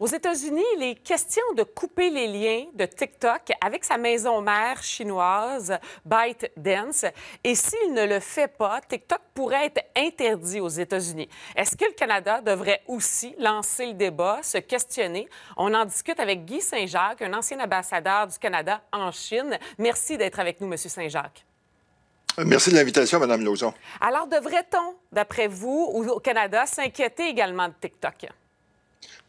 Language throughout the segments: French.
Aux États-Unis, il est question de couper les liens de TikTok avec sa maison mère chinoise ByteDance. Et s'il ne le fait pas, TikTok pourrait être interdit aux États-Unis. Est-ce que le Canada devrait aussi lancer le débat, se questionner? On en discute avec Guy Saint-Jacques, un ancien ambassadeur du Canada en Chine. Merci d'être avec nous, Monsieur Saint-Jacques. Merci de l'invitation, Mme Lauzon. Alors, devrait-on, d'après vous, au Canada, s'inquiéter également de TikTok?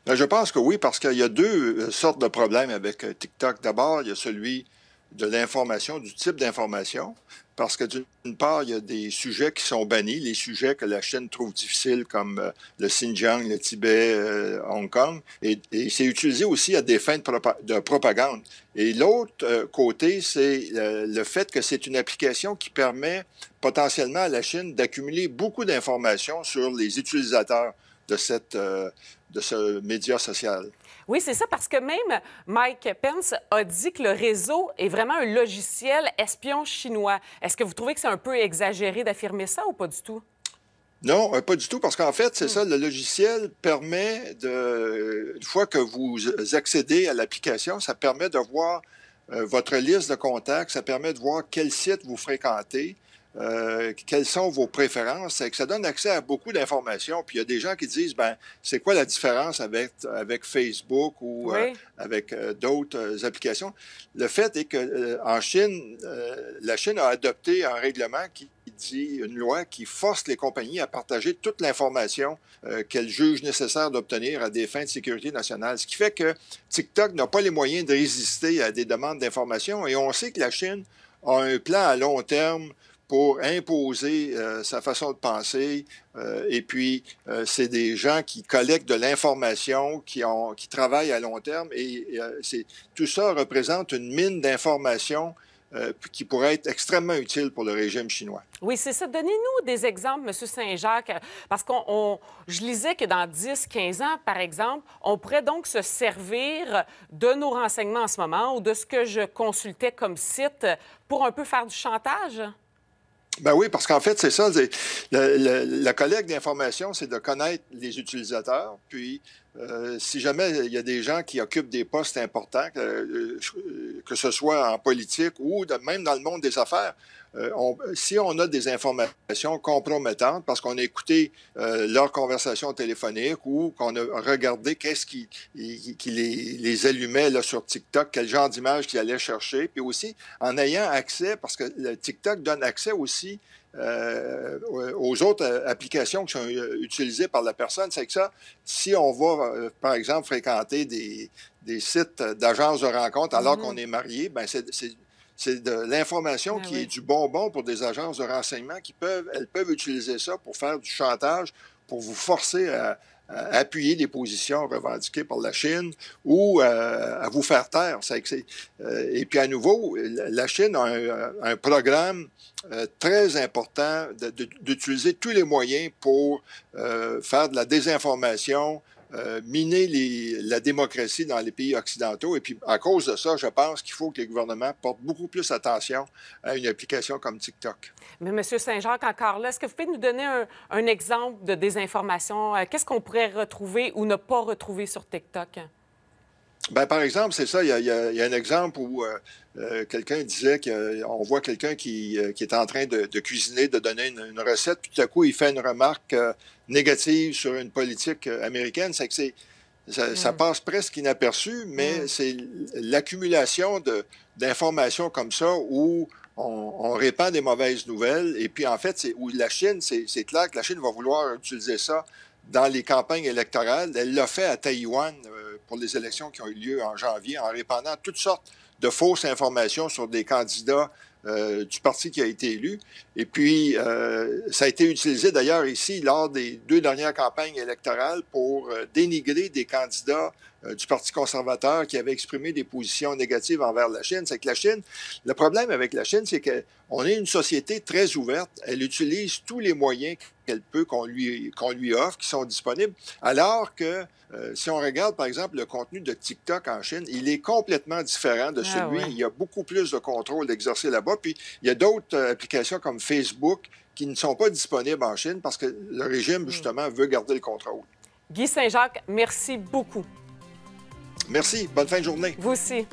Ben, je pense que oui, parce qu'il y a deux euh, sortes de problèmes avec euh, TikTok. D'abord, il y a celui de l'information, du type d'information, parce que d'une part, il y a des sujets qui sont bannis, les sujets que la Chine trouve difficiles, comme euh, le Xinjiang, le Tibet, Hong Kong, et, c'est utilisé aussi à des fins de, propagande. Et l'autre côté, c'est le fait que c'est une application qui permet potentiellement à la Chine d'accumuler beaucoup d'informations sur les utilisateurs de, cette, euh, de ce média social. Oui, c'est ça, parce que même Mike Pence a dit que le réseau est vraiment un logiciel espion chinois. Est-ce que vous trouvez que c'est un peu exagéré d'affirmer ça ou pas du tout? Non, euh, pas du tout, parce qu'en fait, c'est hmm. ça, le logiciel permet de, une fois que vous accédez à l'application, ça permet de voir euh, votre liste de contacts, ça permet de voir quel site vous fréquentez, euh, quelles sont vos préférences, c'est que ça donne accès à beaucoup d'informations. Puis il y a des gens qui disent, ben, c'est quoi la différence avec, avec Facebook ou euh, avec euh, d'autres applications? Le fait est que en Chine, la Chine a adopté un règlement qui dit, une loi qui force les compagnies à partager toute l'information qu'elles jugent nécessaire d'obtenir à des fins de sécurité nationale. Ce qui fait que TikTok n'a pas les moyens de résister à des demandes d'information et on sait que la Chine a un plan à long terme pour imposer euh, sa façon de penser. Euh, et puis, euh, c'est des gens qui collectent de l'information, qui, qui travaillent à long terme. Et tout ça représente une mine d'informations qui pourrait être extrêmement utile pour le régime chinois. Oui, c'est ça. Donnez-nous des exemples, M. Saint-Jacques, parce qu'on, je lisais que dans 10, 15 ans, par exemple, on pourrait donc se servir de nos renseignements en ce moment ou de ce que je consultais comme site pour un peu faire du chantage? Ben oui, parce qu'en fait, c'est ça. la collecte d'informations, c'est de connaître les utilisateurs. Puis, euh, si jamais il y a des gens qui occupent des postes importants, que, euh, ce soit en politique ou même dans le monde des affaires, euh, si on a des informations compromettantes parce qu'on a écouté leur conversation téléphonique ou qu'on a regardé qu'est-ce qui, les, allumait là, sur TikTok, quel genre d'image qu'ils allaient chercher, puis aussi en ayant accès, parce que le TikTok donne accès aussi euh, aux autres applications qui sont utilisées par la personne. C'est que ça, si on va, par exemple, fréquenter des, des sites d'agences de rencontres alors mm-hmm. qu'on est marié, ben c'est c'est de l'information ben qui est du bonbon pour des agences de renseignement qui peuvent, elles peuvent utiliser ça pour faire du chantage, pour vous forcer à, appuyer des positions revendiquées par la Chine ou euh, à vous faire taire. Euh, et puis à nouveau, la Chine a un, programme euh, très important d'utiliser tous les moyens pour faire de la désinformation, euh, miner la démocratie dans les pays occidentaux. Et puis, à cause de ça, je pense qu'il faut que les gouvernements portent beaucoup plus attention à une application comme TikTok. Mais M. Saint-Jacques, encore là, est-ce que vous pouvez nous donner un, exemple de désinformation? Euh, qu'est-ce qu'on pourrait retrouver ou ne pas retrouver sur TikTok? Ben, par exemple, c'est ça. Il y, a, un exemple où euh, quelqu'un disait qu'on voit quelqu'un qui, est en train de, cuisiner, de donner une, recette, puis tout à coup, il fait une remarque négative sur une politique euh, américaine, c'est que c'est ça, passe presque inaperçu, mais c'est l'accumulation d'informations comme ça où on, répand des mauvaises nouvelles. Et puis, en fait, c'est où la Chine, c'est clair que la Chine va vouloir utiliser ça dans les campagnes électorales. Elle l'a fait à Taïwan euh, pour les élections qui ont eu lieu en janvier en répandant toutes sortes de fausses informations sur des candidats euh, du parti qui a été élu. Et puis, euh, ça a été utilisé d'ailleurs ici lors des deux dernières campagnes électorales pour euh, dénigrer des candidats du Parti conservateur qui avaient exprimé des positions négatives envers la Chine. C'est que la Chine, le problème avec la Chine, c'est qu'on est une société très ouverte. Elle utilise tous les moyens qu'elle peut qu'on lui, qu'on lui offre, qui sont disponibles, alors que si on regarde, par exemple, le contenu de TikTok en Chine, il est complètement différent de ah celui. Il y a beaucoup plus de contrôle exercé là-bas. Puis, il y a d'autres euh, applications comme Facebook qui ne sont pas disponibles en Chine parce que le régime, hmm. justement, veut garder le contrôle. Guy Saint-Jacques, merci beaucoup. Merci. Bonne fin de journée. Vous aussi.